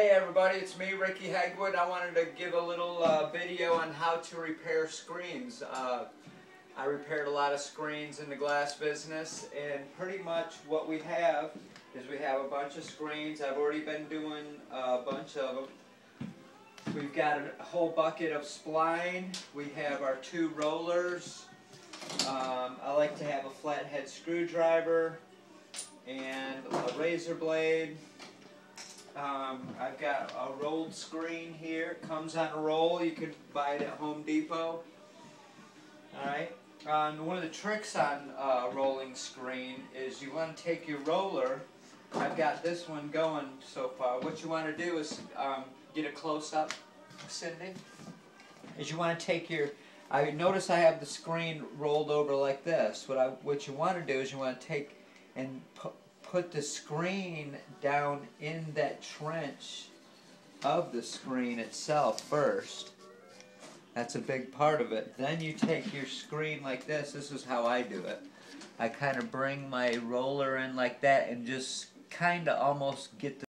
Hey everybody, it's me, Rickey Hegwood. I wanted to give a little uh, video on how to repair screens. Uh, I repaired a lot of screens in the glass business and pretty much what we have is we have a bunch of screens. I've already been doing a bunch of them. We've got a whole bucket of spline. We have our two rollers. Um, I like to have a flathead screwdriver and a razor blade. Um, I've got a rolled screen here. It comes on a roll. You can buy it at Home Depot. Alright. Um, one of the tricks on uh, rolling screen is you want to take your roller. I've got this one going so far. What you want to do is um, get a close up, Cindy. Is you want to take your. I notice I have the screen rolled over like this. What I what you want to do is you want to take and put put the screen down in that trench of the screen itself first. That's a big part of it. Then you take your screen like this. This is how I do it. I kind of bring my roller in like that and just kind of almost get the